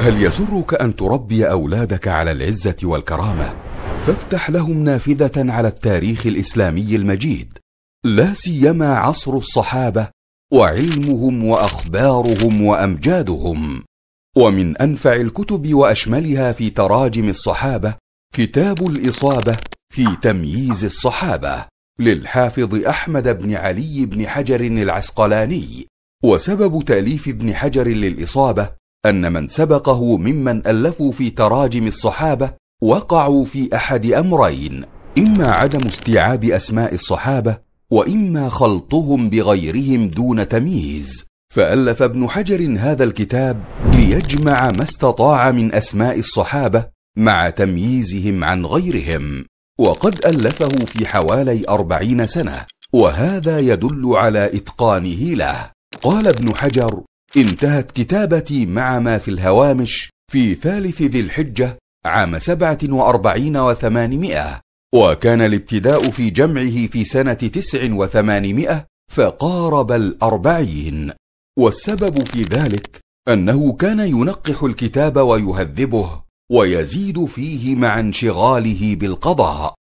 هل يسرك أن تربي أولادك على العزة والكرامة؟ فافتح لهم نافذة على التاريخ الإسلامي المجيد. لا سيما عصر الصحابة وعلمهم وأخبارهم وأمجادهم. ومن أنفع الكتب وأشملها في تراجم الصحابة كتاب الإصابة في تمييز الصحابة للحافظ أحمد بن علي بن حجر العسقلاني. وسبب تأليف ابن حجر للإصابة أن من سبقه ممن ألفوا في تراجم الصحابة وقعوا في أحد أمرين إما عدم استيعاب أسماء الصحابة وإما خلطهم بغيرهم دون تمييز. فألف ابن حجر هذا الكتاب ليجمع ما استطاع من أسماء الصحابة مع تمييزهم عن غيرهم. وقد ألفه في حوالي أربعين سنة وهذا يدل على إتقانه له. قال ابن حجر انتهت كتابتي مع ما في الهوامش في ثالث ذي الحجة عام سبعة وأربعين وثمانمائة وكان الابتداء في جمعه في سنة تسع وثمانمائة فقارب الأربعين والسبب في ذلك أنه كان ينقح الكتاب ويهذبه ويزيد فيه مع انشغاله بالقضاء.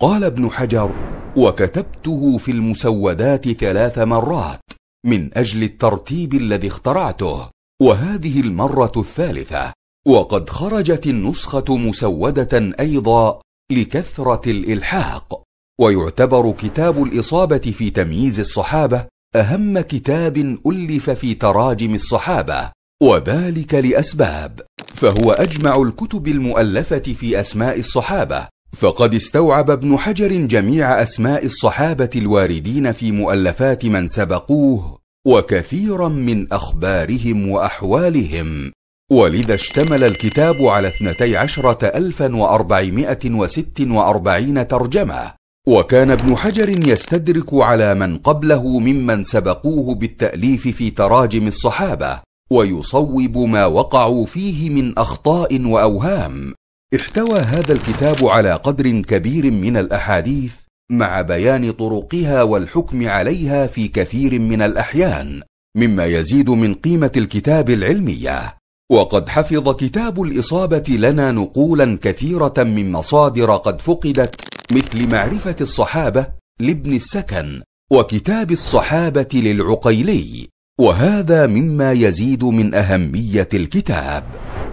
قال ابن حجر وكتبته في المسودات ثلاث مرات. من أجل الترتيب الذي اخترعته وهذه المرة الثالثة. وقد خرجت النسخة مسودة أيضا لكثرة الإلحاق. ويعتبر كتاب الإصابة في تمييز الصحابة أهم كتاب ألف في تراجم الصحابة وذلك لأسباب. فهو أجمع الكتب المؤلفة في أسماء الصحابة فقد استوعب ابن حجر جميع أسماء الصحابة الواردين في مؤلفات من سبقوه وكثيرا من أخبارهم وأحوالهم. ولذا اشتمل الكتاب على اثنتي عشرة الفا وأربعمائة وست وأربعين ترجمة. وكان ابن حجر يستدرك على من قبله ممن سبقوه بالتأليف في تراجم الصحابة ويصوب ما وقعوا فيه من أخطاء وأوهام. احتوى هذا الكتاب على قدر كبير من الأحاديث مع بيان طرقها والحكم عليها في كثير من الأحيان مما يزيد من قيمة الكتاب العلمية. وقد حفظ كتاب الإصابة لنا نقولا كثيرة من مصادر قد فقدت مثل معرفة الصحابة لابن السكن وكتاب الصحابة للعقيلي وهذا مما يزيد من أهمية الكتاب.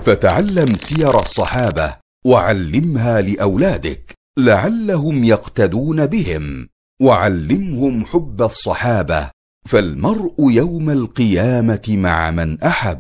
فتعلم سير الصحابة وعلمها لأولادك لعلهم يقتدون بهم وعلمهم حب الصحابة فالمرء يوم القيامة مع من أحب.